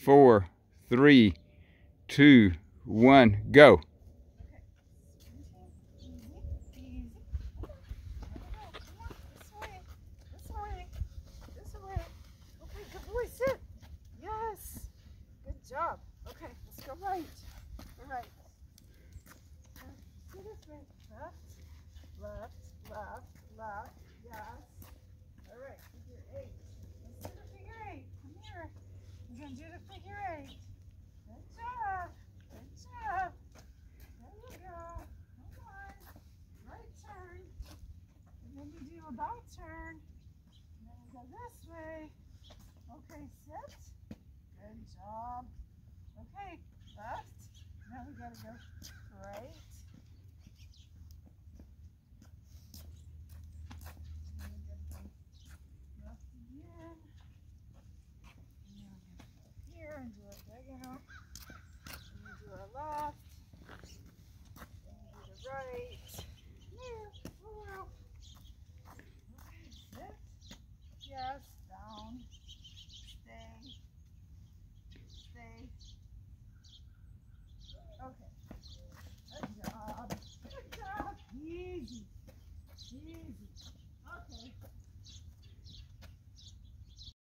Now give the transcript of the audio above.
four, three, two, one, go. Okay, good boy, sit. Yes, good job. Okay, let's go right. Left, left, left, left. Yes. All right, figure eight. Let's do the figure eight. Come here. We're going to do the figure eight. Good job. Good job. There you go. Come on. Right turn. And then you do a back turn. And then we go this way. Okay, sit. Good job. Okay, left. Now we gotta go right. Then we gotta go left again. And then we're gonna go here and do a diagonal. And we do our left. Then we do the right.